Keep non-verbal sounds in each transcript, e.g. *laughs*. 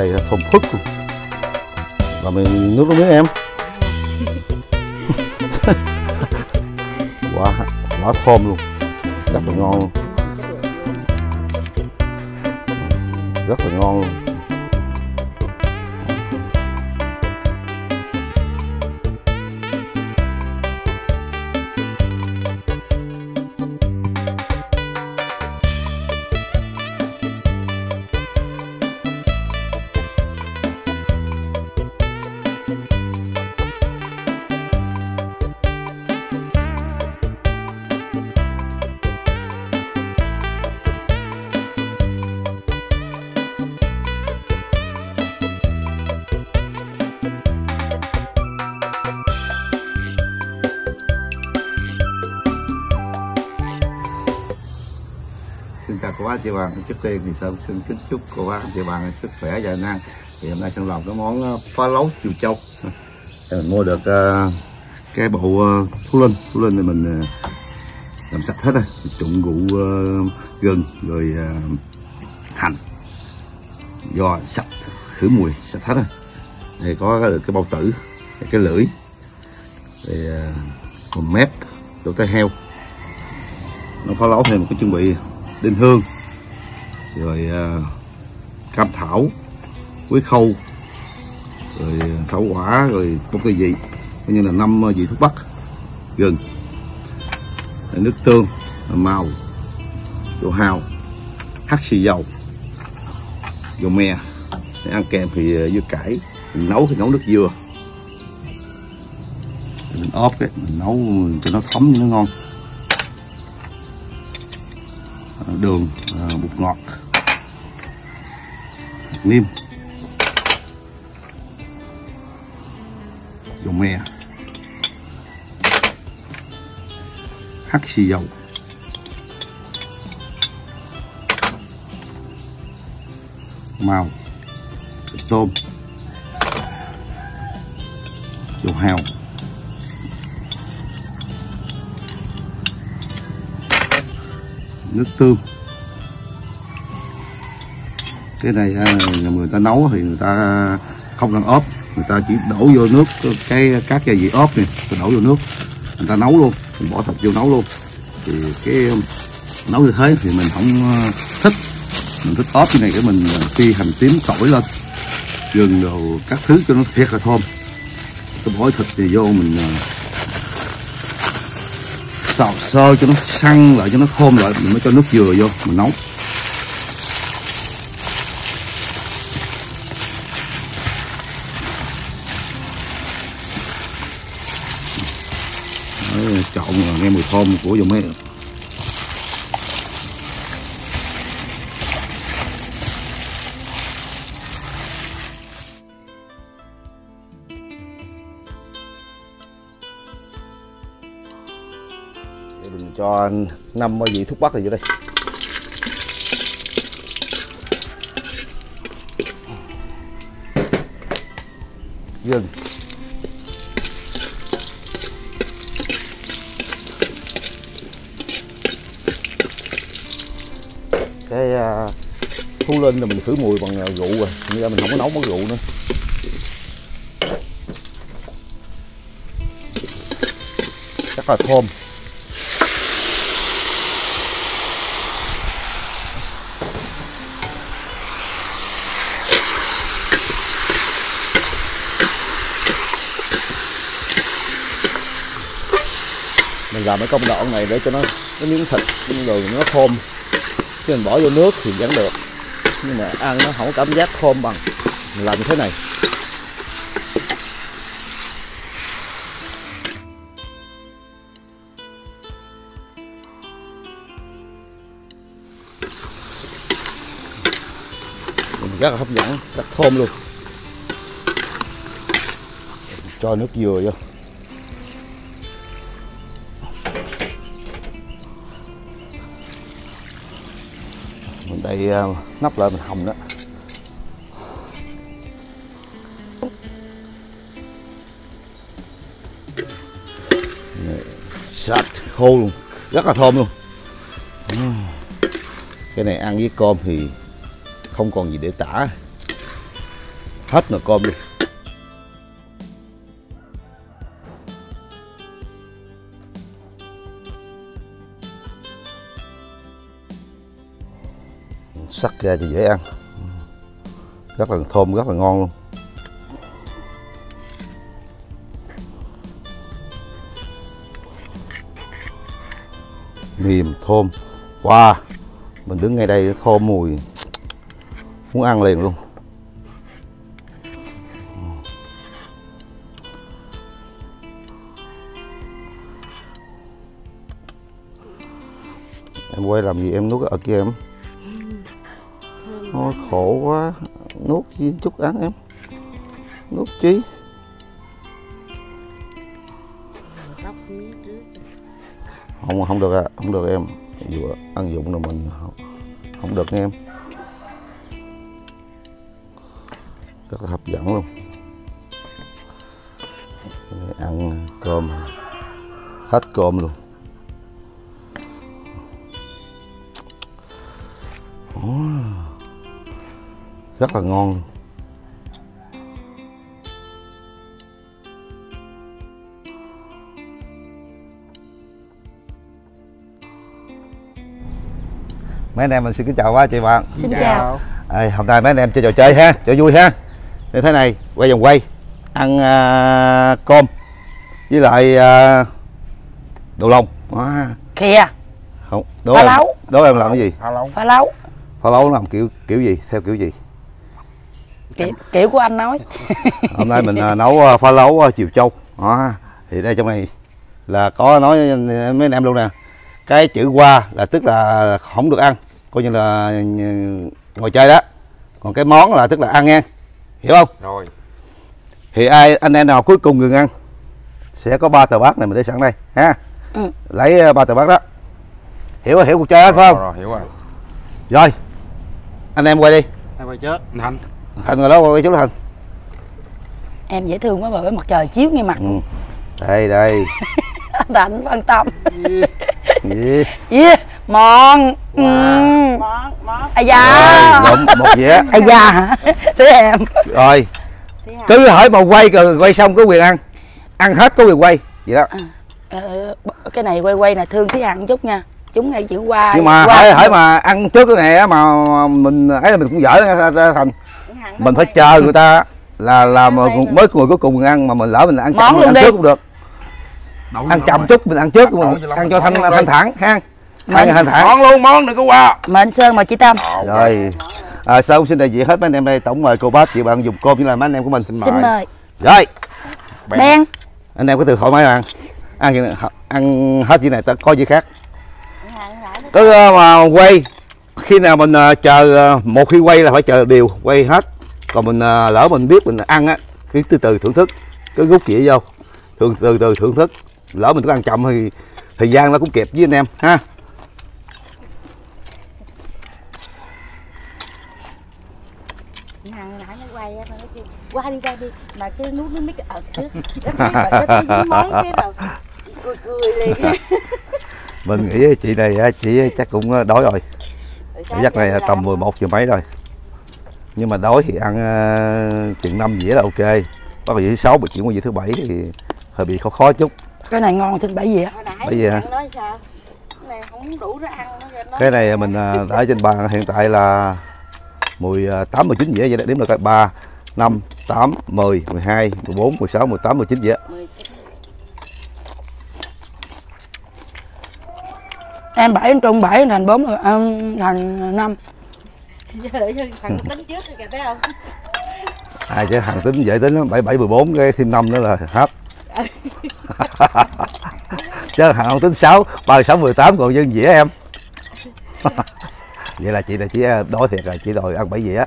quá là luôn phức xin bác chị bạn trước tiên thì sơn xin kính chúc cô bác, chị bạn sức khỏe và năng. Thì hôm nay sơn làm cái món ờ, phá lấu chiều châu. Mình mua được ờ, cái bộ thú linh. Thú linh thì mình làm sạch hết rồi. Trụng rượu gừng, rồi hành. Do sạch khử mùi, sạch hết rồi. Thì có được cái bao tử, cái lưỡi, thì còn mép, chỗ tay heo. Nó phá lấu thêm một cái chuẩn bị đinh hương rồi à, cam thảo quế khâu, rồi à, thảo quả, rồi có cái vị, coi như là năm à, vị thuốc bắc, gừng nước tương màu dầu hào, hắc xì dầu dầu me. Để ăn kèm thì dưa cải, mình nấu thì nấu nước dừa. Mình ốp cái, mình nấu cho nó thấm, cho nó ngon. Đường bột ngọt niêm dầu me à? hắc xì dầu. Màu. Tôm. Dầu hào. Nước tương cái này à, người ta nấu thì người ta không cần ốp. Người ta chỉ đổ vô nước cái các gia vị ốp này người đổ vô nước người ta nấu luôn mình bỏ thịt vô nấu luôn. Thì cái um, nấu như thế thì mình không à, thích. Mình thích ốp như này để mình à, phi hành tím tỏi lên. Gừng đồ các thứ cho nó thiệt là thơm. Tôi bỏ thịt thì vô mình à, xào sơ cho nó săn lại cho nó thơm lại mình mới cho nước dừa vô mình nấu Đấy, trộn rồi nghe mùi thơm của dòng ấy. để mình cho năm vị thuốc bắc rồi vô đây gừng thu lên là mình khử mùi bằng à, rượu rồi. Bây giờ mình không có nấu món rượu nữa. Rất là thơm. Mình làm cái công đoạn này để cho nó, cái miếng thịt rồi nó thơm chứ mình bỏ vô nước thì vẫn được. Nhưng mà ăn nó không có cảm giác thơm bằng. Làm thế này. Rất là hấp dẫn, rất thơm luôn. Cho nước dừa vô. Mình đây ờ, nắp lại mình hồng đó. Sạch khô luôn, rất là thơm luôn. Cái này ăn với cơm thì không còn gì để tả. Hết nồi cơm luôn sắc ra thì dễ ăn. Rất là thơm, rất là ngon luôn. Mềm, thơm. Wow, mình đứng ngay đây thơm mùi. Muốn ăn liền luôn. Em quay làm gì em nuốt ở kia em? Thôi khổ quá. Nuốt chi chút ăn em. Nuốt chi? Không không được à không được em. Vừa ăn dụng là mình không, không được nha em. Rất là hấp dẫn luôn. Ăn cơm. Hết cơm luôn. Oh rất là ngon. Mấy anh em mình xin kính chào quá chị bạn. Xin chào. Ê, hôm nay mấy anh em chơi trò chơi ha cho vui ha. Như thế này quay vòng quay ăn à, cơm với lại à, đồ lông. Đó. Kìa. Không đố Phá em lấu. đố em làm cái gì? Phá lấu. Phá lấu. Phá lấu làm kiểu kiểu gì? Theo kiểu gì kiểu, kiểu của anh nói. *laughs* Hôm nay mình à, nấu à, phá lấu à, chiều châu Đó. thì đây trong này là có nói mấy anh em luôn nè. Cái chữ qua là tức là không được ăn coi như là ừ, ngồi chơi đó. Còn cái món là tức là ăn nha hiểu không? Rồi. Thì ai anh em nào cuối cùng ngừng ăn sẽ có ba tờ bát này mình để sẵn đây ha? Ừ. lấy ba tờ bát đó. Hiểu hiểu cuộc chơi đó, phải rồi, không? Rồi, hiểu rồi. Rồi. Anh em quay đi. Hai quay chết Anh Thành thành ngồi đó quay chú thành Em dễ thương quá mà với mặt trời chiếu ngay mặt. Ừ. đây đây. *laughs* Anh Thành quan tâm. Gì Yeah, mòn ừ. món món À da rồi một dĩa *laughs* À da hả Thưa em. Rồi. Cứ hỏi mà quay rồi quay xong có quyền ăn. Ăn hết có quyền quay. Vậy đó. Ờ, Cái này quay quay nè thương Thí Hằng chút nha. Chúng ngay chữ qua nhưng mà qua. hỏi hỏi mà ăn trước cái này á mà mình ấy là mình cũng dở thành mình phải chờ người ta là là mà mới người cuối cùng ăn mà mình lỡ mình ăn chậm mình luôn ăn đi. trước cũng được. Đậu ăn chậm chút mình ăn trước ăn cho thanh thanh thản ha. Ăn thanh thản. Món luôn, món đừng có qua. Mệnh Sơn mà chị Tâm. Rồi à, sau xin đại diện hết mấy anh em đây. Tổng mời cô bác chị bạn dùng cơm như là mấy anh em của mình. Xin Xin mời. rồi. Đen anh em có từ thoải mái ăn. Ăn ăn hết gì này ta có gì khác? Cứ ờ, mà quay khi nào mình ờ, chờ ờ, một khi quay là phải chờ đều quay hết. Còn mình ờ, lỡ mình biết mình ăn á cứ từ từ thưởng thức cứ rút dĩa vô. Từ từ từ thưởng thức. Lỡ mình có ăn chậm thì thời gian nó cũng kịp với anh em ha. Qua đi qua đi. Mà cái nút nó mới *laughs* cái đầu cười cười liền. Mình nghĩ chị này chị chắc cũng đói rồi cái giắc này tầm 11 giờ mấy rồi. Nhưng mà đói thì ăn uh, chừng 5 dĩa là ok. Bắt đầu dĩa thứ 6 bị chuyển qua dĩa thứ bảy thì hơi bị khó khó chút. Cái này ngon thịt bảy dĩa. Bảy dĩa cái này mình ờ, *laughs* uh, đã trên bàn hiện tại là 18, 19 ờ, dĩa vậy đó. Đếm là 3 5, 8, 10, 12, 14, 16, 18, 19 dĩa. 19 Em bảy anh Trung bảy thành bốn um, thành năm. Thằng tính trước kìa thấy không ai chứ thằng tính dễ tính lắm. 7 7 14 cái thêm năm nữa là hết. *laughs* Chứ thằng không tính 6 36 18 còn dân dĩa em. *laughs* Vậy là chị là chỉ à, đói thiệt rồi chỉ đòi ăn bảy dĩa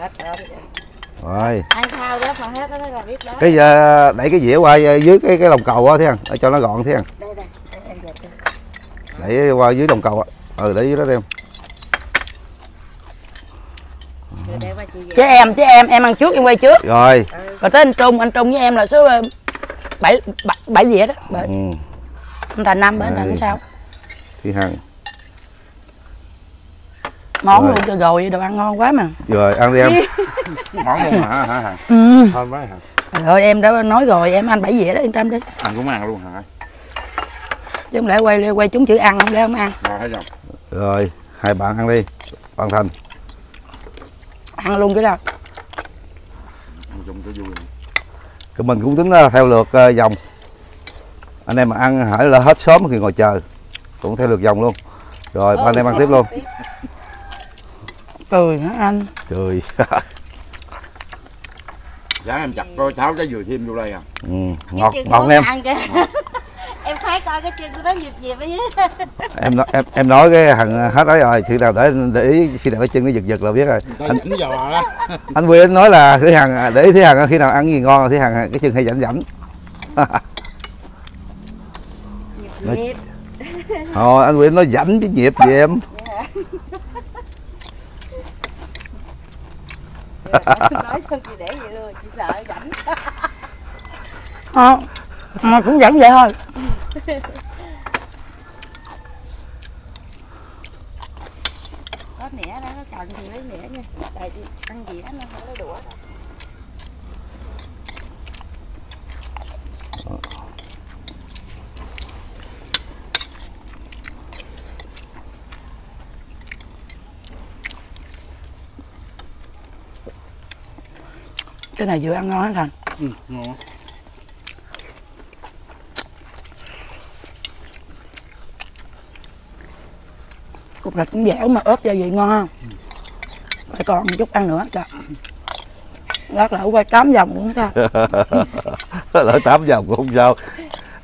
hết rồi rồi. Ăn sao đó mà hết đó là biết đó. Cái giờ đẩy cái dĩa qua dưới cái cái lồng cầu á không? Để cho nó gọn em về cho. đẩy qua dưới lồng cầu á. Ừ để dưới đó chị về Chứ em chứ em em ăn trước em quay trước. Rồi. Rồi tới anh Trung anh Trung với em là số ờ, bảy bảy, dĩa đó. Bảy. Ừ. anh thành năm bên Đây. anh sao? Khi hằng món Rồi. luôn cho rồi đồ ăn ngon quá mà. Rồi ăn đi em. Món *laughs* luôn hả hả hả? Ừ. thôi với hả? Trời ơi em đã nói rồi em ăn bảy dĩa đó yên tâm đi. Ăn cũng ăn luôn hả? Chứ không lẽ quay quay chúng chữ ăn không lẽ không ăn? Rồi thấy không rồi hai bạn ăn đi hoàn thành. Ăn luôn chứ đâu. Ăn chung cho vui. Cái mình cũng tính ờ, theo lượt ờ, dòng. Anh em mà ăn hỏi là hết sớm thì ngồi chờ. Cũng theo lượt dòng luôn. Rồi ba anh em ăn tiếp luôn cười hả anh? Cười. Giá *laughs* em chặt coi cháo cái dừa thêm vô đây à. Ừ. ngọt ngọt em. *laughs* em phải coi cái chân của nó nhịp nhịp ấy. *laughs* Em nói em, em nói cái thằng hết đấy rồi khi nào để để ý khi nào cái chân nó giật giật là biết rồi. Anh, anh anh nói là Thúy Hằng để ý Thúy Hằng khi nào ăn gì ngon là Thúy Hằng cái chân hay rảnh rảnh. Nhịp thôi anh Huy nói rảnh chứ nhịp gì em *laughs* nói sao chị để vậy luôn chị sợ rảnh. *laughs* Ờ, mà cũng vẫn vậy thôi. Có nẻ đó nó cần thì lấy nẻ nha. Tại ăn dĩa nó cái này vừa ăn ngon hết thành ừ, ngon cục thịt cũng dẻo mà ớt gia vị ngon không? Phải còn chút ăn nữa trời. Lát là quay tám vòng cũng sao. *laughs* Lỡ tám giờ cũng không sao.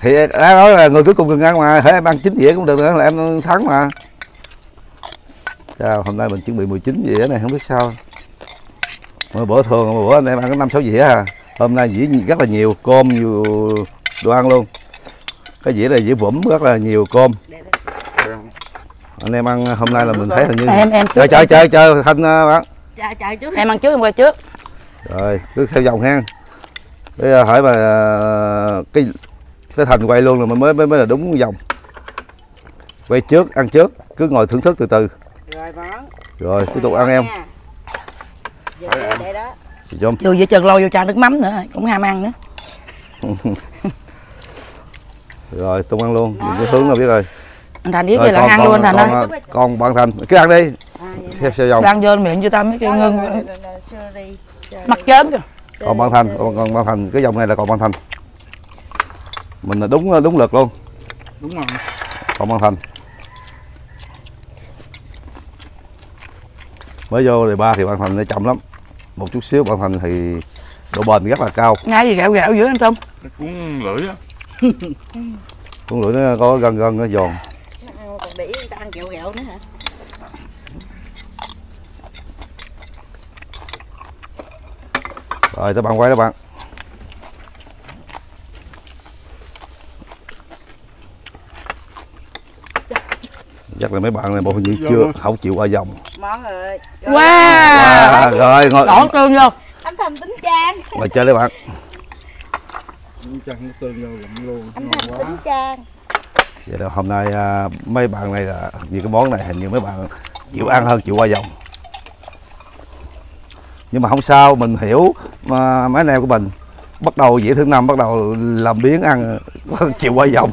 Thì đã nói là người cuối cùng đừng ăn mà hãy em ăn chín dĩa cũng được nữa là em thắng mà. Chào hôm nay mình chuẩn bị 19 dĩa này không biết sao mỗi bữa thường mỗi bữa anh em ăn có năm sáu dĩa à. Hôm nay dĩa rất là nhiều cơm nhiều đồ ăn luôn. Cái dĩa này dĩa vũm rất là nhiều cơm. Anh em ăn hôm nay là mình thấy là như em em chơi chơi chơi chơi thanh uh, bạn. Chờ chú em ăn trước em quay trước. Rồi cứ theo dòng ha bây giờ hỏi mà ờ, cái cái thành quay luôn là mới mới mới là đúng dòng. Quay trước ăn trước cứ ngồi thưởng thức từ từ. Rồi rồi tiếp tục ăn em giờ để, để đó. Chị chôm dù vậy chừng lâu vô trà nước mắm nữa cũng ham ăn nữa. *laughs* Rồi tung ăn luôn. Đừng có hướng là biết rồi? Anh thành biết rồi là ăn luôn thành còn, ơi. còn, còn bạn thành. Cứ ăn đi. À, theo, theo dòng. Ăn vô miệng chưa tâm cái ngưng. sorry mặt chớm kìa. Còn bạn thành còn, còn bạn thành cái dòng này là còn bạn thành. Mình là đúng đúng lượt luôn. Đúng rồi. Còn bạn thành. Mới vô đề ba thì bạn thành nó chậm lắm một chút xíu bạn thành thì độ bền rất là cao. Ngay gì gạo gạo giữa anh cái cuốn lưỡi á. *laughs* Con lưỡi nó có gân gân nó giòn. Còn để người ta ăn kẹo kẹo nữa hả? Rồi tới bạn quay đó bạn. Chắc là mấy bạn này bộ như chưa không chịu qua dòng món rồi. Wow. À, rồi ngồi đổ tương vô. Anh thầm tính trang. Ngồi chơi đấy bạn. Nó tương vô lụm luôn anh thầm tính trang. Vậy là hôm nay à, mấy bạn này là vì cái món này hình như mấy bạn chịu ăn hơn chịu qua dòng nhưng mà không sao mình hiểu mà mấy anh em của mình bắt đầu dĩa thứ năm bắt đầu làm biến ăn *laughs* chịu qua dòng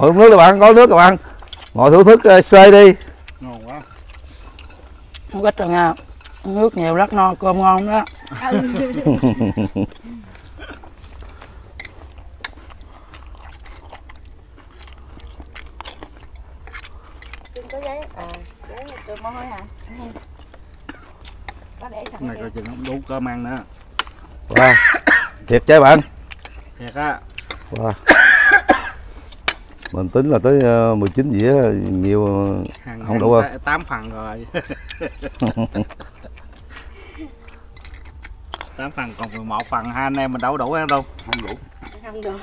uống nước các bạn có nước các bạn. Ngồi thưởng thức uh, xơi đi. Ngon quá. Không ít rồi nha nước nhiều lát no cơm ngon đó. Cưng có giấy à giấy tôi món hả có để sẵn này coi chừng không đủ cơm ăn nữa. Wow. thiệt chứ bạn. Thiệt á. Wow. Mình tính là tới uh, 19 dĩa nhiều hàng Không đủ hàng tám phần rồi. *laughs* Tám phần còn 11 phần hai anh em mình đâu đủ ăn đâu. Không đủ. Không được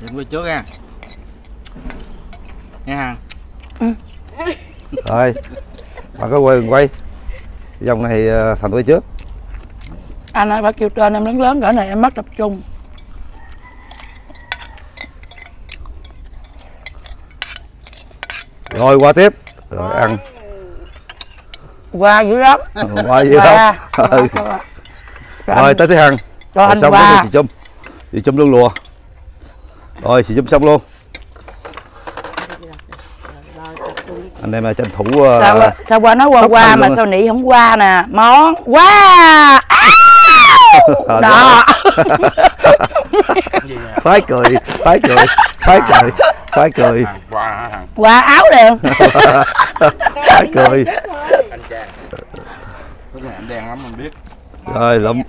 Nhìn qua trước nha. Nghe hàng. Rồi bạn có quay quay. Dòng này ờ, thành quay trước. Anh ơi phải kêu trên em lớn lớn cỡ này em mất tập trung. Rồi qua tiếp. Rồi ăn. Qua dữ lắm. Qua gì qua. không ừ. rồi rồi tới thứ hằng rồi anh xong qua. chị chum. Chị chum luôn lùa. Rồi chị chum xong luôn anh em là tranh thủ ờ, sao sao qua nói qua qua mà sao nị không qua nè? Món qua *laughs* ờ, đó. Phái cười phái cười phái cười phái cười. Hàng qua qua áo liền *laughs* phái cười. Lúc này anh đen lắm anh biết. Rồi lụm.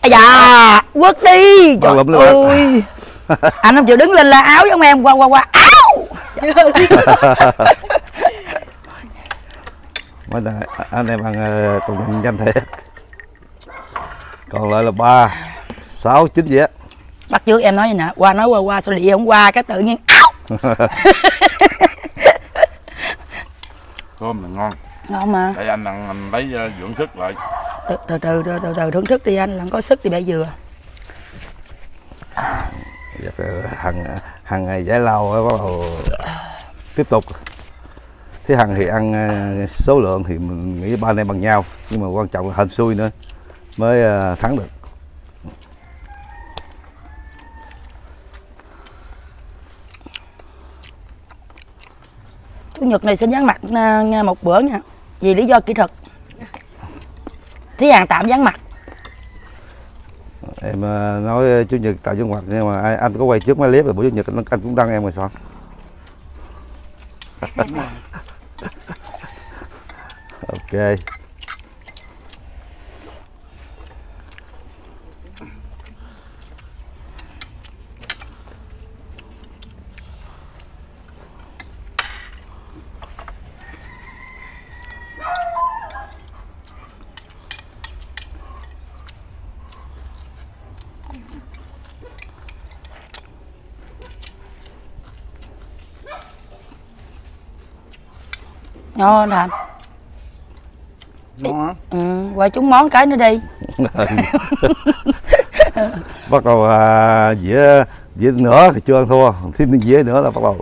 Ây da quất đi. Trời lụm luôn ơi. Anh không chịu đứng lên là áo giống em qua qua qua. Áo *laughs* mấy này anh em ăn ờ, công nhận nhanh thiệt. Còn lại là ba sáu chín dĩa. Bắt trước em nói gì nè qua nói qua qua sao lị không qua cái tự nhiên áo. *laughs* Cơm là ngon. Ngon mà. Tại anh ăn anh lấy ờ, dưỡng thức lại. Từ từ từ từ từ, từ thưởng thức đi anh lần có sức thì bẻ dừa. Giờ phải hàng hàng ngày giải lao á, bắt đầu tiếp tục thế hàng thì ăn ờ, số lượng thì mình nghĩ ba anh em bằng nhau nhưng mà quan trọng là hên xui nữa mới ờ, thắng được. Chủ nhật này xin vắng mặt à, nha một bữa nha vì lý do kỹ thuật. Thí hàng tạm vắng mặt. Em nói chủ nhật tại trung hoạt nhưng mà ai- anh có quay trước mấy clip rồi buổi chủ nhật anh cũng đăng em rồi sao ok ngon thành Ngon ừ, qua chúng món cái nữa đi. *laughs* Bắt đầu à, dĩa dĩa nữa thì chưa ăn thua thêm dĩa nữa là bắt đầu.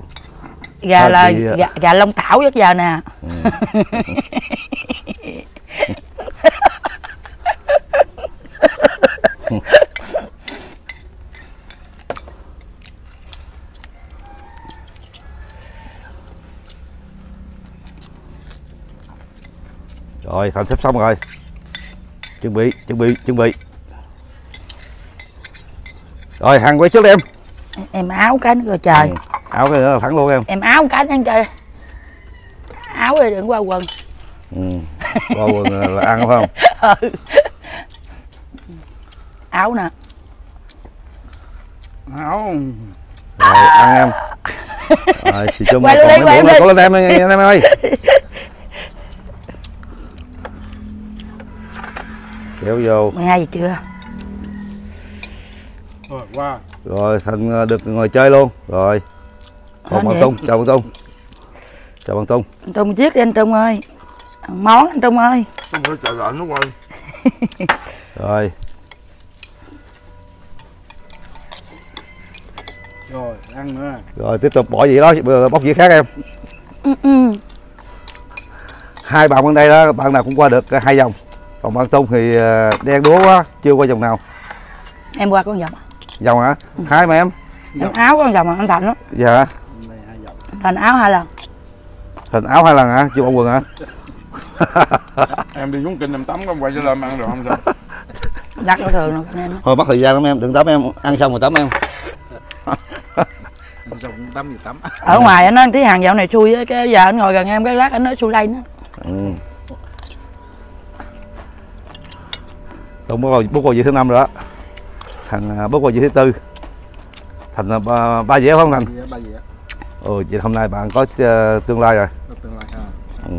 Gà Thôi là thì, à, gà, gà lông thảo rất giờ nè *laughs* rồi thành sắp xong rồi. Chuẩn bị chuẩn bị chuẩn bị. Rồi hàng quay trước đi em. Em áo cái nữa rồi trời. Ừ. áo cái nữa là thắng luôn em. Em áo cái nữa chơi áo đi đừng qua quần. Ừ. qua quần là, là ăn phải không? *laughs* Ừ. áo nè. Áo. Rồi ăn em. Rồi xì chung Quay luôn đi, quay có lên em anh em ơi *laughs* kéo vô. 12 giờ trưa. Rồi qua. Rồi thành ờ, được ngồi chơi luôn. Rồi. Còn Hên bằng vậy? tung chào bằng tung. Chào bằng tung. Anh Trung chiếc đi anh Trung ơi. Ăn món anh Trung ơi. Không phải chờ lạnh nó quay *laughs* rồi. Rồi ăn nữa. Rồi tiếp tục bỏ gì đó bây giờ bóc gì khác em. Ừ, ừ. hai bạn bên đây đó bạn nào cũng qua được ờ, hai vòng còn bạn tung thì ờ, đen đúa quá chưa qua vòng nào. Em qua con vòng vòng hả? Hai mà em. Em áo con vòng à, anh Thành đó dạ. Thành áo hai lần. Thành áo hai lần hả? Chưa bỏ quần hả? *laughs* Em đi xuống kinh em tắm có quay cho lên ăn được không sao? Đặt ở thường rồi anh em thôi mất thời gian lắm em đừng tắm em ăn xong rồi tắm em. *laughs* Tắm gì tắm. Ở ngoài anh nói tí hàng dạo này xui á, cái giờ anh ngồi gần em cái lát anh nói xui lây nữa. Ừ. Tùng bước vào bước vào vị thứ năm rồi đó. Thằng à, bước vào vị thứ tư. Thành là ba, ba phải không thành? Ba gì á ừ vậy hôm nay bạn có ờ, tương lai rồi. Tương lai ha. Ừ.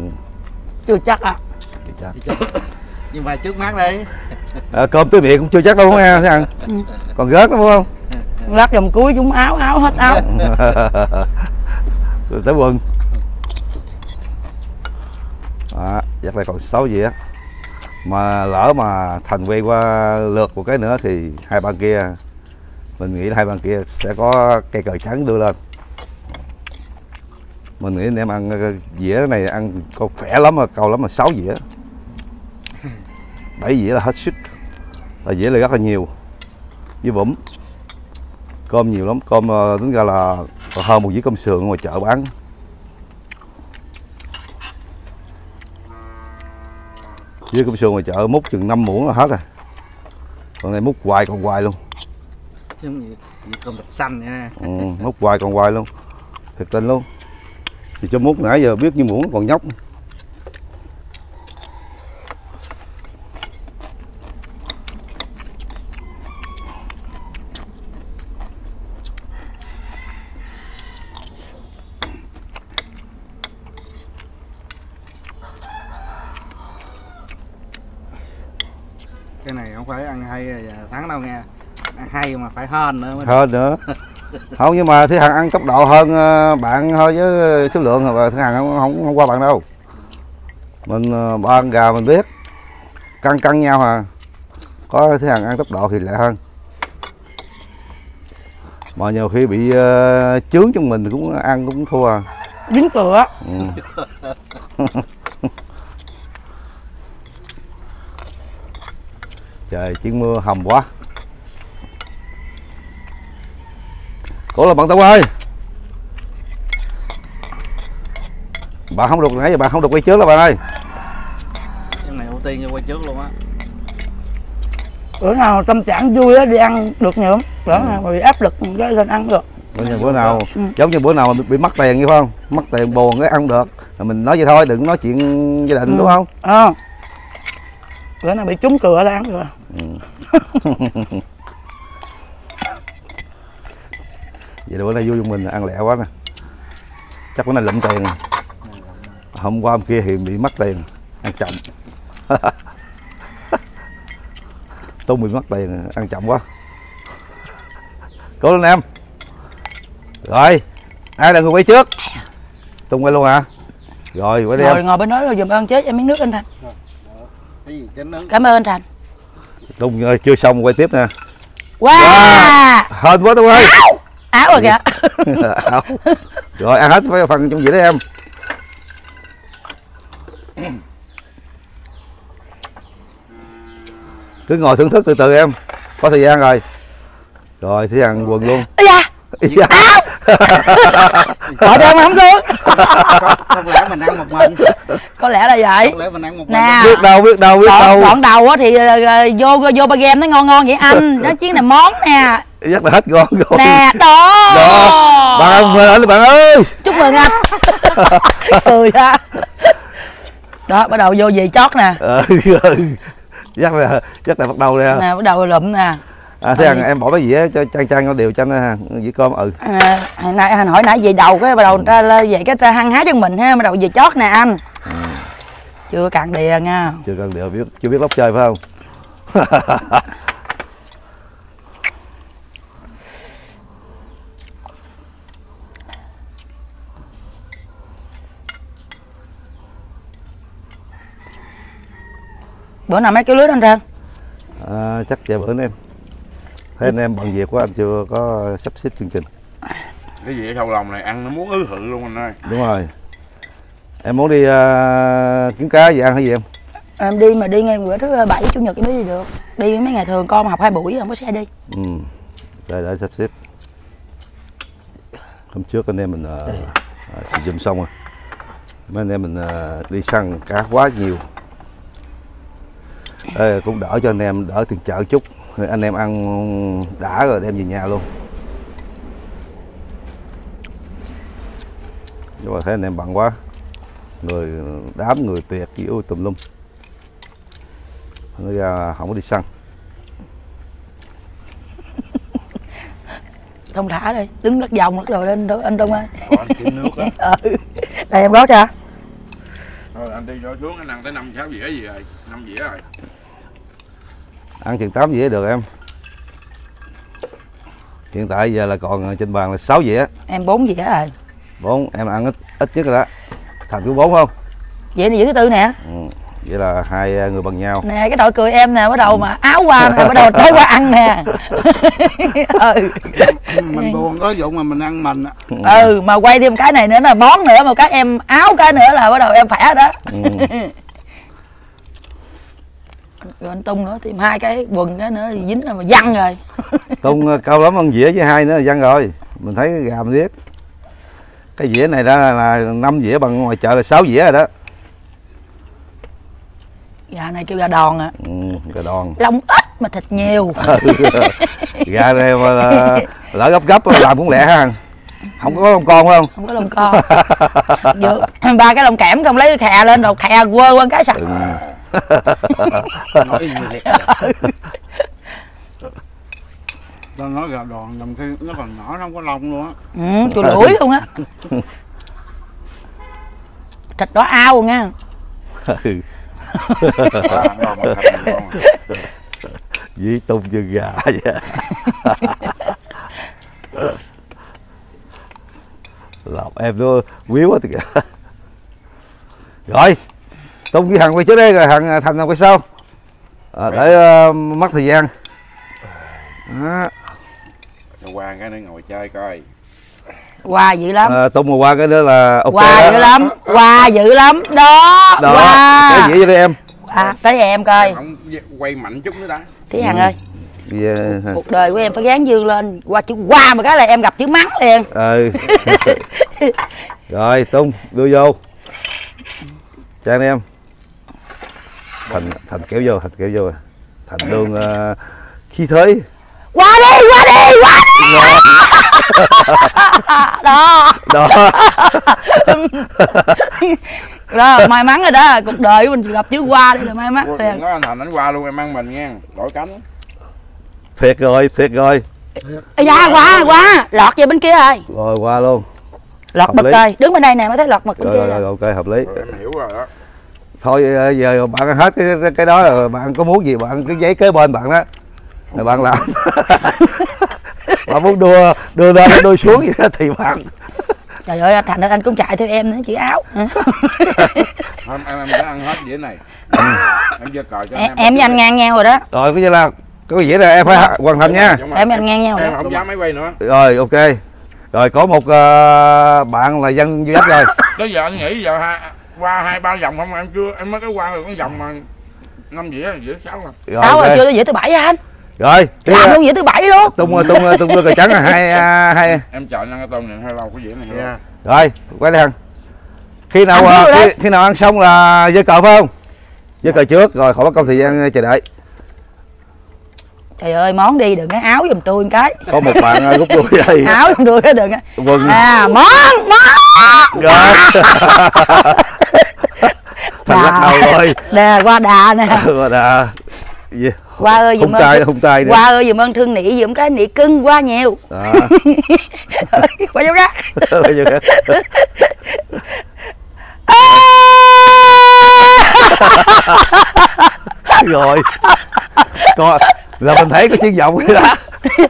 chưa chắc à vậy chắc. Nhưng mà trước mắt đi Ờ, cơm tới miệng cũng chưa chắc đâu không nghe ăn Ừ. còn rớt đúng không? Lát vòng cuối chúng áo áo hết áo. *laughs* Rồi tới quần đó, chắc là còn 6 dĩa mà lỡ mà thành quay qua lượt một cái nữa thì hai bạn kia, mình nghĩ là hai bạn kia sẽ có cây cờ trắng đưa lên. Mình nghĩ anh em ăn ờ, dĩa này ăn có khỏe lắm mà, câu lắm mà sáu dĩa. Bảy dĩa là hết sức, là dĩa là rất là nhiều, với bụng cơm nhiều lắm, cơm ờ, tính ra là hơn một dĩa cơm sườn ngoài chợ bán. Dĩa cơm sườn ngoài chợ múc chừng 5 muỗng là hết rồi. Còn này múc hoài còn hoài luôn. Cơm đập xanh nè. Ừ, múc hoài còn hoài luôn. Thiệt tình luôn. Thì cho múc nãy giờ biết như muỗng còn nhóc cái này không phải ăn hay thắng đâu nghe. Ăn hay mà phải hên nữa mới hơn nữa. Không nhưng mà thứ hàng ăn tốc độ hơn ờ, bạn thôi với số lượng và thứ hàng không, không, không qua bạn đâu. Mình ờ, ba con gà mình biết. Cân cân nhau à. Có thứ hàng ăn tốc độ thì lại hơn. Mà nhiều khi bị ờ, chướng trong mình thì cũng ăn cũng thua à. dính cửa. Ừ. *laughs* Trời chiến mưa hầm quá. Cổ là bạn Tông ơi. Bạn không được nãy giờ bạn không được quay trước là bạn ơi. Cái này ưu tiên cho quay trước luôn á. Bữa nào tâm trạng vui á đi ăn được nhiều lắm. Bữa nào bị áp lực cái lên ăn được. Bữa, nào- bữa nào Ừ. giống như bữa nào mà bị mất tiền như không? Mất tiền buồn cái ăn được. Rồi mình nói vậy thôi đừng nói chuyện gia đình Ừ. đúng không? Ờ bữa nào bị trúng cửa là ăn được vậy là bữa nay vui trong mình ăn lẹ quá nè. Chắc bữa nay lụm tiền. Hôm qua hôm kia thì bị mất tiền ăn chậm. *laughs* Tôi bị mất tiền ăn chậm quá. Cố lên em. Rồi ai là người quay trước? Tung quay luôn hả? Rồi quay đi rồi em. Ngồi bên đó rồi dùm ơn chết em miếng nước anh thành cái gì cái nước cảm ơn thành. Tung ơi, chưa xong quay tiếp nè. Wow! Hên quá tôi ơi. Áo! Rồi kìa. *laughs* Ảo. rồi ăn hết mấy phần trong dĩa đấy em. Cứ ngồi thưởng thức từ từ em. Có thời gian rồi. Rồi thì ăn quần luôn. Ây da! Dạ. bỏ *laughs* cho em không xuống không lẽ mình ăn một mình. Có lẽ là vậy. Không lẽ mình ăn một Nè. mình biết đâu biết đâu biết đoạn, đâu. đoạn đầu á thì ờ, ờ, vô vô ba game nó ngon ngon vậy anh. Nó chiến này món nè. Chắc là hết ngon rồi. Nè đó. Đó. bạn ơi mời anh bạn ơi. Chúc mừng anh. *laughs* Cười ha đó bắt đầu vô gì chót nè. Ừ, *laughs* ừ. chắc là chắc là bắt đầu nè. Nè bắt đầu lụm nè à, thế ăn em bỏ cái dĩa cho trang trang con điều cho nó dĩa cơm ừ. À, hồi nãy hỏi nãy về đầu cái bắt đầu lên vậy cái hăng hái chân mình ha bắt đầu về chót nè anh. Chưa cạn đìa nha. Chưa cần điều biết chưa biết lóc chơi phải không? *laughs* Bữa nào mấy cái lưới anh ra à, chắc vài bữa nữa em thấy anh em bận việc quá anh chưa có sắp xếp chương trình? Cái dĩa sầu lòng này ăn nó muốn ứ hự luôn anh ơi. Đúng rồi. Em muốn đi à, kiếm cá gì ăn hay gì em? Em đi mà đi ngay bữa thứ bảy chủ nhật mới đi được. Đi mấy ngày thường con học hai buổi không có xe đi. Ừ. Để để sắp xếp. Hôm trước anh em mình uh, sử dụng xong rồi. Mấy anh em mình à, đi săn cá quá nhiều. Ê, cũng đỡ cho anh em đỡ tiền chợ chút anh em ăn đã rồi đem về nhà luôn. Nhưng mà thấy anh em bận quá. Người đám người tiệc gì ôi tùm lum. Thành ra không có đi săn. *laughs* Không thả đi đứng đất vòng đất rồi lên đâu anh đông ơi. Ủa, anh kiếm nước á. *laughs* Ừ. Đây em gót cho. Thôi anh đi cho xuống anh ăn tới năm sáu dĩa gì rồi năm dĩa rồi ăn chừng tám dĩa được em. Hiện tại giờ là còn trên bàn là 6 dĩa. Em bốn dĩa rồi. Bốn em ăn ít ít nhất rồi đó thành thứ bốn không? Dĩa này dĩa thứ tư nè. Ừ. vậy là hai à, người bằng nhau. Nè cái đội cười em nè bắt đầu mà áo qua nè bắt đầu tới qua ăn nè. *laughs* Ừ. mình buồn có dụng mà mình ăn mình á ừ. Mà quay thêm cái này nữa là bón nữa mà các em áo cái nữa là bắt đầu em khỏe đó. Ừ. *laughs* rồi anh tung nữa thêm hai cái quần cái nữa thì dính là mà văng rồi. *laughs* Tung à, cao lắm ăn dĩa với hai nữa là dân rồi. Mình thấy cái gà mình biết cái dĩa này đó là, 5 dĩa bằng ngoài chợ là 6 dĩa rồi đó. Gà này kêu gà đòn à. Ừ, gà đòn. Lông ít mà thịt nhiều. *laughs* Gà này mà là, lỡ gấp gấp làm cũng lẹ ha. Không có lông con phải không? Không có lông con. *clears throat* Ba cái lông kẽm không lấy khè lên rồi khè quơ qua cái sạch ừ. Nói như vậy. Tao nói gà đòn làm khi nó còn nhỏ nó không có lông luôn á. Ừ chùi đuổi luôn á. Thịt đó ao nha. Ừ. Với tung chân gà vậy. Lọc em nó quýu quá kìa. Rồi tung với thằng quay trước đây rồi thằng thành thằng quay sau. À, để ờ, mất thời gian. Đó. cho qua cái nó ngồi chơi coi. Hoa dữ lắm. À, tung mà qua cái nữa là ok đó. dữ lắm. Hoa dữ lắm. Đó đó. Hoa cái gì vậy em. Hoa Tới em coi. Không quay mạnh chút nữa đã. Thí Hằng ơi. Yeah. Cuộc đời của em phải gán dương lên. Qua chữ hoa mà cái là em gặp chữ mắng liền. Ừ. *laughs* Rồi tung đưa vô. Cho anh em thành thành kéo vô thành kéo vô. Thành đường ờ, khí thế. Qua đi qua đi qua đi! *laughs* Đó. Đó. *laughs* Đó may mắn rồi đó. Cuộc đời của mình gặp chữ hoa đây là may mắn liền nói anh thành đánh qua luôn em ăn mình nha. Đổi cánh. Thiệt rồi thiệt rồi. Ê da qua qua. Lọt về bên kia rồi rồi qua luôn. Lọt mực rồi Đứng bên đây nè mới thấy lọt mực bên rồi, kia rồi, rồi. rồi ok hợp lý. Rồi em hiểu rồi đó thôi ờ, giờ bạn ăn hết cái cái đó rồi bạn có muốn gì bạn cái giấy kế bên bạn đó. Rồi bạn làm. *laughs* Bạn muốn đưa đưa lên đưa xuống gì đó thì bạn. Trời ơi Thành ơi anh cũng chạy theo em nữa chữ áo. *laughs* Em em em đã ăn hết dĩa này. Em giơ cờ cho Em, em với anh ngang nhau rồi đó. Rồi cái như là cái gì này em phải hoàn thành nha. Em với anh ngang nhau rồi em đó không dám máy quay nữa. Rồi ok. Rồi có một ờ, bạn là dân duy nhất rồi. Tới giờ anh nghĩ giờ hai, qua hai ba vòng không em chưa em mới có qua được con vòng mà năm dĩa dĩa sáu rồi rồi Sáu rồi chưa tới dĩa thứ bảy hả anh? Rồi cái Làm luôn dĩa thứ bảy luôn. Tung tung tung tung cờ trắng là hai à, hai. Em chờ ăn cái tôm này hơi lâu cái dĩa này. Lâu. dạ. Rồi quay đây thằng. Khi nào Ăn à, rồi khi, khi nào ăn xong là giơ cờ phải không? Giơ cờ trước rồi khỏi mất công thời gian chờ đợi Trời ơi món đi đừng cái áo giùm tôi một cái. Có một bạn rút lui đây *laughs* Áo giùm tôi cái đừng quần À món món. *laughs* Thành lắc đầu rồi. Nè qua đà nè. *laughs* Rồi đã gì? Qua ơi dùm tay hung tay Qua ơi dùm ơn thương nị dùm cái nị cưng quá nhiều. Qua vô ra rồi. Coi là mình thấy có chiên vọng rồi đó. *laughs*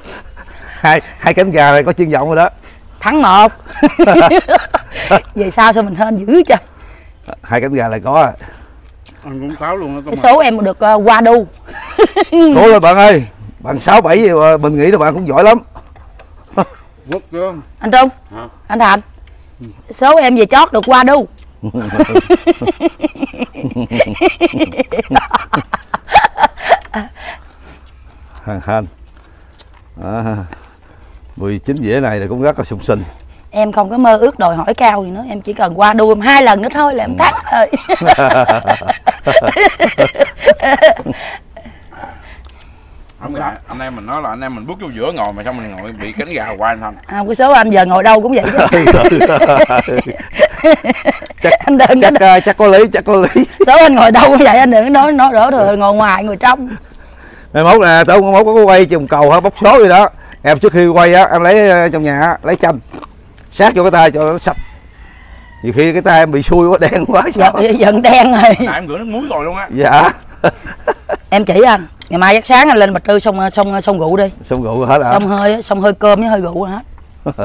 Hai hai cánh gà này có chiên vọng rồi đó. Thắng một. *laughs* Về sau sao mình hên dữ trời? Hai cánh gà này có à. ăn cũng cáo luôn á Cái số em được uh, qua đu. *laughs* Cố lên bạn ơi. Bạn sáu bảy gì mà mình nghĩ là bạn cũng giỏi lắm. Quất chưa Anh Trung. Hả? Anh Thành. Số em về chót được qua đu hàng hành à, 19 dĩa này là cũng rất là sung sinh Em không có mơ ước đòi hỏi cao gì nữa Em chỉ cần qua đu em hai lần nữa thôi là em thắng rồi. Không phải anh em mình nói là anh em mình bước vô giữa ngồi mà xong mình ngồi bị cánh gà qua anh thành à, Cái số anh giờ ngồi đâu cũng vậy chứ. *laughs* Chắc Anh đừng chắc à, chắc có lý chắc có lý. Số anh ngồi đâu cũng vậy anh đừng nói nói đỡ thừa ngồi ngoài ngồi trong mai mốt nè tôi mốt có quay chùm cầu hay bóc số gì đó. Em trước khi quay á em lấy ờ, trong nhà á, lấy chanh. Sát vô cái tay cho nó sạch. Nhiều khi cái tay em bị xui quá *laughs* đen quá sao Giận, giận đen rồi. Tại em rửa nước muối rồi luôn á. Dạ. *laughs* Em chỉ anh ngày mai giấc sáng anh lên bạch trư xong xong xong rượu đi. Xong rượu hết hả? Xong hơi xong hơi cơm với hơi rượu hết. *laughs*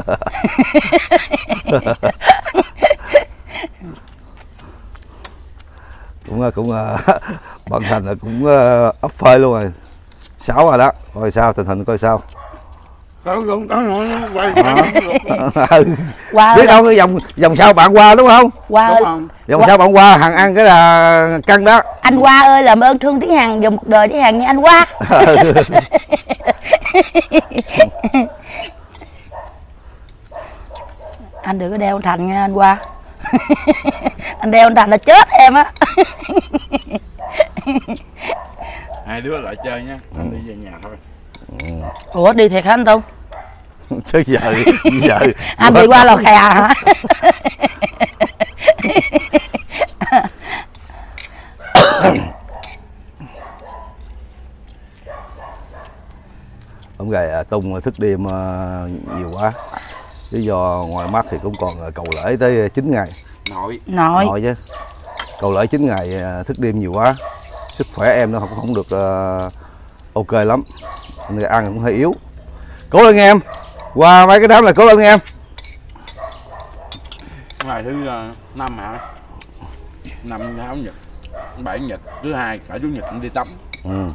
Cũng cũng vận hành là cũng ấp phơi luôn rồi sáu rồi đó. Coi sao tình hình coi sao. Có cũng có nói quay *laughs* Ừ. qua biết đâu cái dòng dòng sau bạn qua đúng không? Qua đúng không? Dòng sau bạn qua hàng ăn cái là căng đó. Anh qua ơi làm ơn thương tiếng hằng dùng cuộc đời tiếng hằng như anh qua *laughs* *laughs* anh đừng có đeo thành nha anh qua anh đeo anh thành là chết em á hai đứa lại chơi nhá anh đi về nhà thôi. Ủa đi thiệt hả anh tu chứ giờ giờ anh đi qua lò khè hả? *coughs* Ông gầy à, tung thức đêm à, nhiều quá. Lý do ngoài mắt thì cũng còn à, cầu lễ tới 9 ngày. Nội. Nội. Nội chứ. Cầu lễ 9 ngày à, thức đêm nhiều quá sức khỏe em nó không không được à, ok lắm. Người ăn cũng hơi yếu. Cố lên em. Qua mấy cái đám là cố lên em. Ngày thứ uh, năm hả? Năm tháng nhật. Bảy nhật. Thứ hai cả chủ nhật cũng đi tắm. Ừ.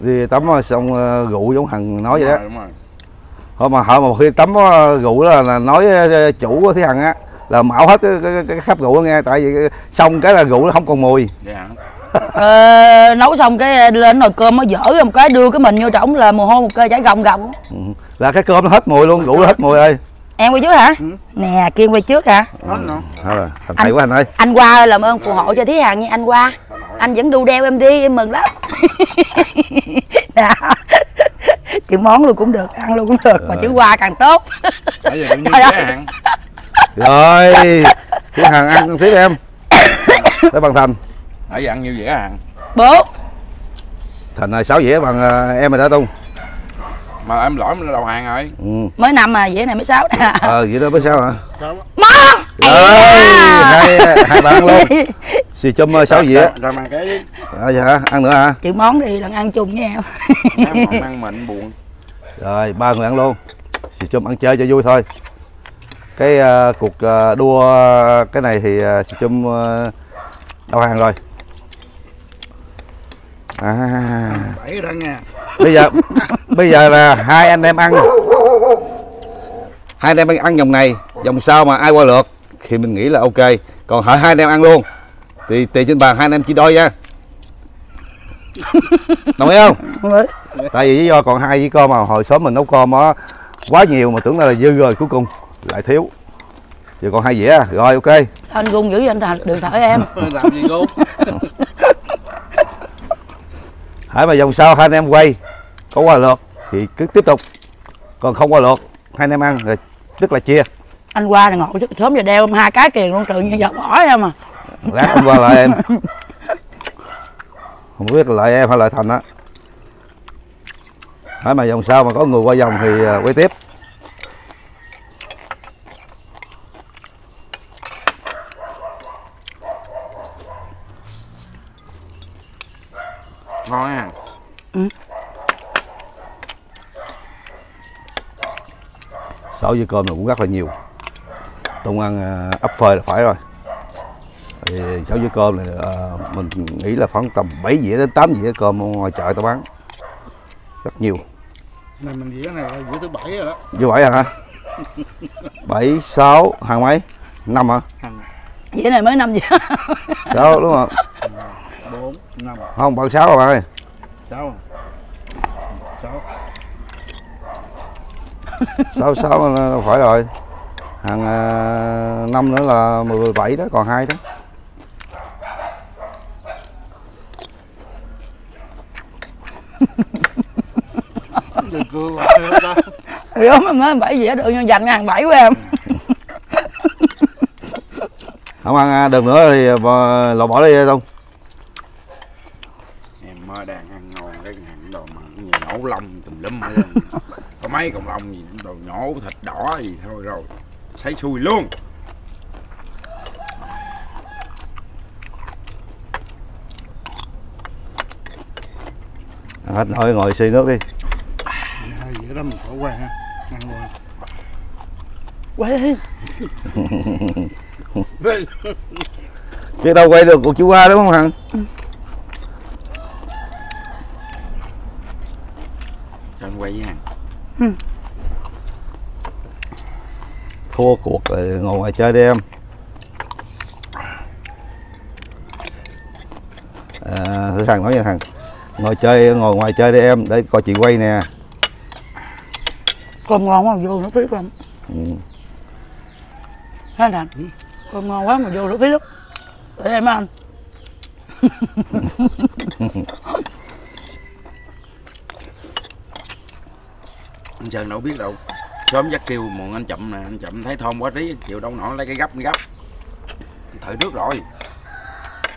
đi tắm xong à, rượu giống hằng nói vậy đó. Đúng rồi Thôi mà họ mà khi tắm rượu đó là, nói ờ, chủ của Thí Hằng á là mạo hết cái, cái, cái khắp rượu nghe tại vì xong cái là rượu nó không còn mùi. Hả ờ, nấu xong cái lên nồi cơm nó dở một cái đưa cái mình vô trỏng là mồ hôi một cây chảy gồng gồng. Ừ. là cái cơm nó hết mùi luôn rượu nó hết mùi ơi em quay trước hả? Nè kiên quay trước hả? Thôi rồi. Thành thầy quá anh ơi. anh qua ơi, làm ơn phù hộ cho thí hằng nha anh qua. Anh vẫn đu đeo em đi em mừng lắm. *laughs* Đó. chữ món luôn cũng được ăn luôn cũng được mà chữ qua càng tốt. Bây giờ tự nhiên Trời ơi. Rồi Thí Hằng ăn tiếp em. Tới bằng thành. Nãy giờ ăn như dễ hạn bố thành này sáu dĩa bằng ờ, em rồi đã tung. Mà em lỗi mình đầu hàng rồi. Ừ. mới năm mà dễ này mới sáu ờ vậy đó mới sao hả? Món! Rồi hai hai bạn luôn. Xì chum ờ, sáu dĩa. Rồi, mang cái đi. À, dạ hả? ăn nữa hả? Chữ món đi đừng ăn chung với em em ăn mình buồn. Rồi ba người ăn luôn. Xì chum ăn chơi cho vui thôi cái ờ, cuộc ờ, đua cái này thì uh, chum uh, đầu hàng rồi. À, bảy ra nha bây giờ bây giờ là hai anh em ăn. Hai anh em ăn vòng này vòng sau mà ai qua lượt thì mình nghĩ là ok. Còn hỡi hai anh em ăn luôn. Thì tiền trên bàn hai anh em chỉ đôi nha. *laughs* Đồng ý không? Tại vì lý do còn hai với con mà hồi sớm mình nấu con á quá nhiều mà tưởng là dư rồi cuối cùng lại thiếu. Giờ còn hai dĩa à. rồi ok. Anh gung giữ cho anh Thành đường thở em. *laughs* Làm gì cô *laughs* hãy mà vòng sau hai anh em quay. Có qua lượt thì cứ tiếp tục. Còn không qua lượt hai anh em ăn rồi tức là chia. Anh qua này ngồi sớm giờ đeo em hai cái kiền luôn tự nhiên giờ bỏ em à. Lát anh qua lại em. *laughs* Không biết là lại em hay lại thành á. Hãy mà vòng sau mà có người qua vòng thì à, quay tiếp ngon ha sáu dĩa cơm là cũng rất là nhiều. Tung ăn à, ấp phơi là phải rồi. Thì sáu dĩa cơm này à, mình nghĩ là khoảng tầm 7 dĩa đến 8 dĩa cơm ngoài chợ tao bán. Rất nhiều. Này mình dĩa này là dĩa thứ bảy rồi đó. Như vậy hả? Bảy sáu hàng mấy? Năm hả? Vậy này mới năm gì sáu đúng không bốn năm không bằng sáu rồi bạn ơi. Sáu. Sáu. *laughs* Sáu sáu là là phải rồi. Hàng à, năm nữa là 17 đó còn hai đó. *laughs* Cưa mà đó đúng mà mới bảy dĩa được nhưng dành ngàn bảy của em. Không ăn à, được nữa thì bỏ- lò bỏ đi không em mơ đang ăn ngon cái hàng đồ nổ lông tùm lum hết *laughs* có mấy cọng lông gì đồ nhổ thịt đỏ gì thôi rồi thấy xui luôn. Hết nổi ngồi xi nước đi. Hơi dễ lắm mình khổ qua ha ăn luôn quay đi. Biết đâu quay được của chú qua đúng không hằng anh quay với hàng thua cuộc rồi ngồi ngoài chơi đi em à, thằng nói với thằng ngồi chơi ngồi ngoài chơi đi em để coi chị quay nè. Cơm ngon quá mà vô nước phí không? Ừ. thấy thành cơm ngon quá mà vô nước phí lắm. Để em ăn *laughs* anh Sơn đâu biết đâu. Sớm dắt kêu một anh chậm nè anh chậm thấy thơm quá trí chịu đâu nổi lấy cái gấp gấp thử nước rồi.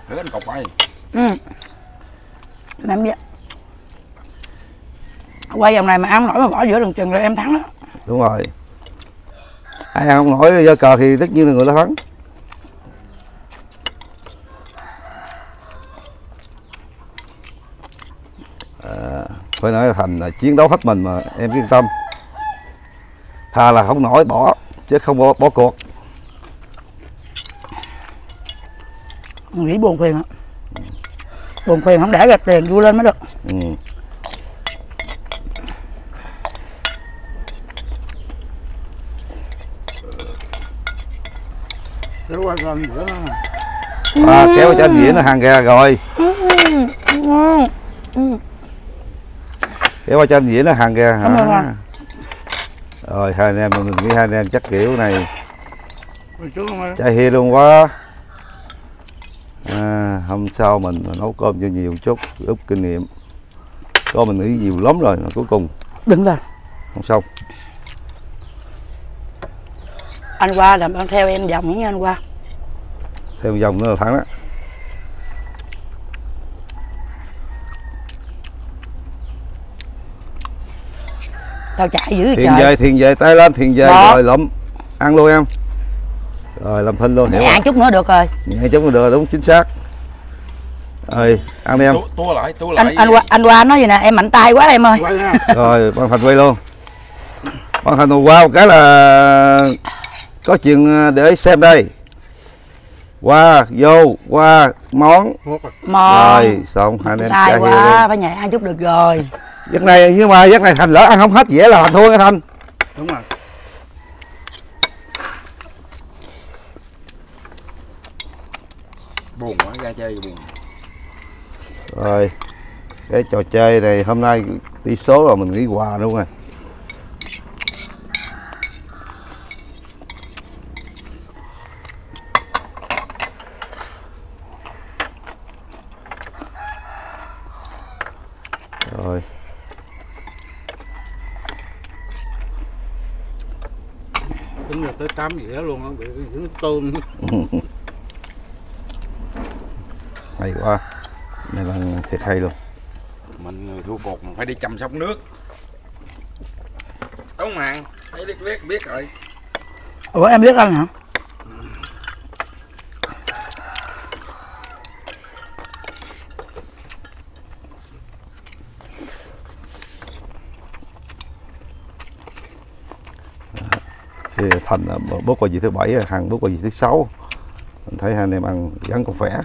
Thử anh cọc ơi. Ừ. làm vậy quay vòng này mà ăn nổi mà bỏ giữa đường chừng rồi em thắng đó. Đúng rồi. Ai ăn không nổi giơ cờ thì tất nhiên là người đó thắng. À, phải nói là thành là chiến đấu hết mình mà em yên tâm. Thà là không nổi bỏ chứ không bỏ, bỏ cuộc. Nghĩ buồn phiền á buồn phiền không để gạch tiền vui lên mới được. Ừ. à, kéo cho anh diễn nó hàng ra rồi kéo qua cho anh diễn nó hàng ra ơn hả? Anh. rồi hai anh em mình nghĩ hai anh em chắc kiểu này. Chạy hia luôn quá. À, hôm sau mình nấu cơm cho nhiều chút úp kinh nghiệm. Có mình nghĩ nhiều lắm rồi mà cuối cùng. Đừng lên. Không xong. Anh qua làm ăn theo em vòng nha anh qua thêm vòng nữa là thắng đó tao chạy dữ vậy thiền trời. về thiền về tay lên thiền về Đó. rồi lụm. Ăn luôn em. Rồi làm thinh luôn hiểu nhẹ không chút nữa được rồi. Nhẹ chút là được đúng chính xác. Rồi ăn đi em. Tua, tua lại tua lại. anh anh qua anh qua nói gì nè em mạnh tay quá em ơi. Rồi ban thành quay luôn. Ban thành qua một cái là có chuyện để xem đây. Qua vô qua món. Hốt rồi xong hai anh em quá luôn. phải nhảy ăn chút được rồi giấc này nhưng mà giấc này thành lỡ ăn không hết dễ là thành thua nha thành. Đúng rồi. Buồn quá ra chơi buồn. Rồi cái trò chơi này hôm nay tỷ số là mình nghĩ quà đúng rồi. Rồi tính là tới tám dĩa luôn á bị những tôm. *laughs* Hay quá. Này là thiệt hay luôn. Mình người thua cuộc mình phải đi chăm sóc nước. Đúng mà thấy biết biết biết rồi. Ủa em biết anh hả thì thành bước qua vị thứ bảy à, hàng bước qua vị thứ sáu. Mình thấy hai anh em ăn vẫn còn khỏe.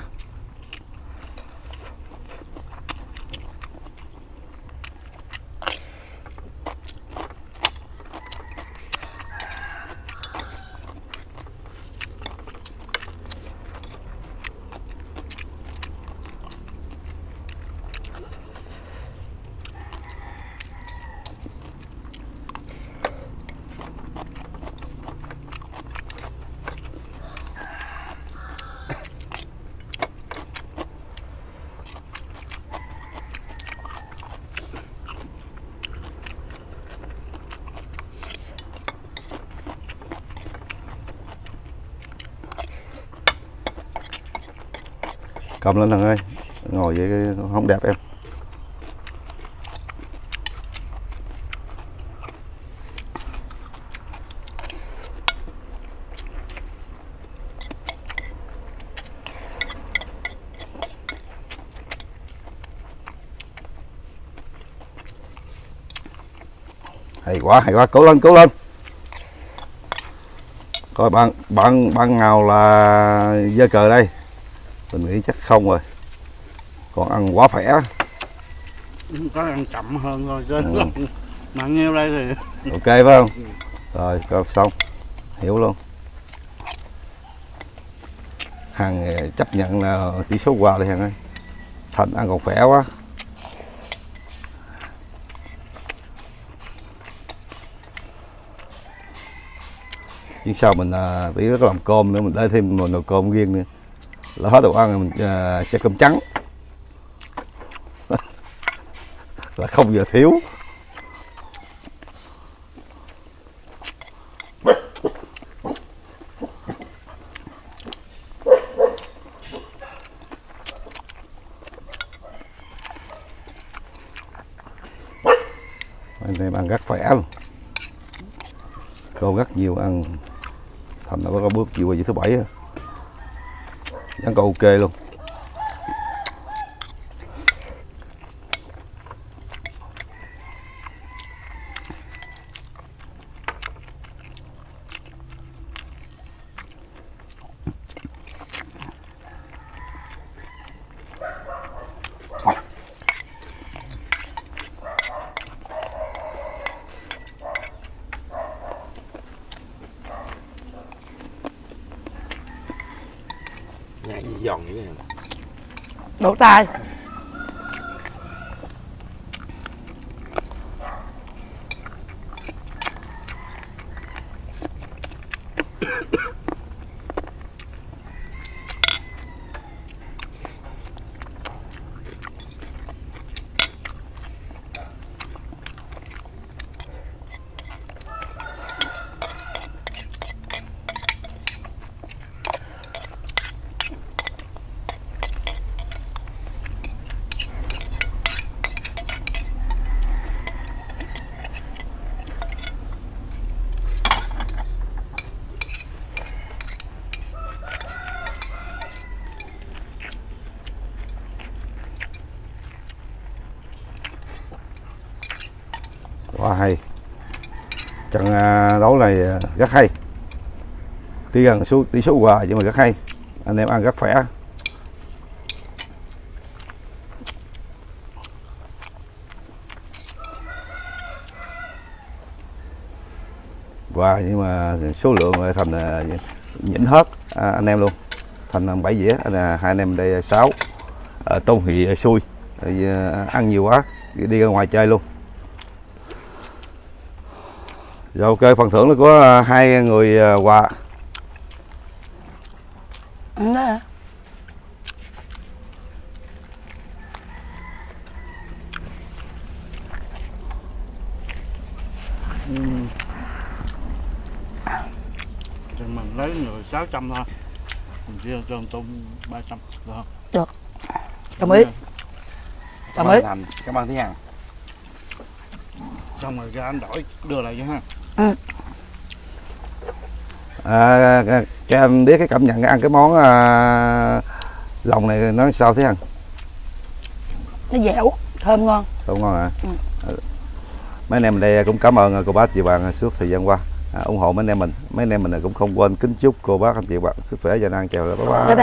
Cầm lên thằng ơi. Ngồi vậy không đẹp em. Hay quá hay quá. Cố lên cố lên. Coi bạn bạn bạn nào là dơ cờ đây? Mình nghĩ chắc không rồi. Còn ăn quá khỏe có ăn chậm hơn thôi chứ. Ừ. *laughs* mà nhiêu đây thì ok phải không? Rồi coi xong. Hiểu luôn. Hàng chấp nhận là tỷ số qua đi hàng ơi thành ăn còn khỏe quá. Chứ sao mình à, tí có làm cơm nữa mình lấy thêm một nồi cơm riêng nữa là hết đồ ăn mình uh, sẽ cơm trắng. *laughs* Là không giờ thiếu. Anh em ăn rất khỏe luôn cô rất nhiều ăn. Thành là có bước chiều qua thứ bảy rất là còn ok luôn Nhà gì giòn vậy nè đổ tay quá hay. Trận à, đấu này à, rất hay. Tuy rằng số tỷ số hòa nhưng mà rất hay. Anh em ăn rất khỏe. Qua nhưng mà số lượng thành à, nhỉnh hết à, anh em luôn. Thành bảy dĩa là hai anh em đây sáu. À, tôm hì xui. À, ăn nhiều quá đi ra ngoài chơi luôn rồi ok phần thưởng là của à, hai người à, quà. Ừ, đó hả? thì mình lấy người 600 thôi. Mình chia cho tôm 300 được không? Đồng ý. Đồng ý. Thành, cảm ơn Thúy Hằng. xong rồi cho anh đổi đưa lại cho ha à, à, cho em biết cái cảm nhận ăn cái món à, lòng này nó sao thế hằng? Nó dẻo thơm ngon. Không ngon hả? Ừ. Ừ. mấy anh em đây cũng cảm ơn cô bác chị bạn suốt thời gian qua. À, ủng hộ mấy anh em mình. Mấy anh em mình cũng không quên kính chúc cô bác anh chị bạn sức khỏe và năng chào bye bye. Bye bye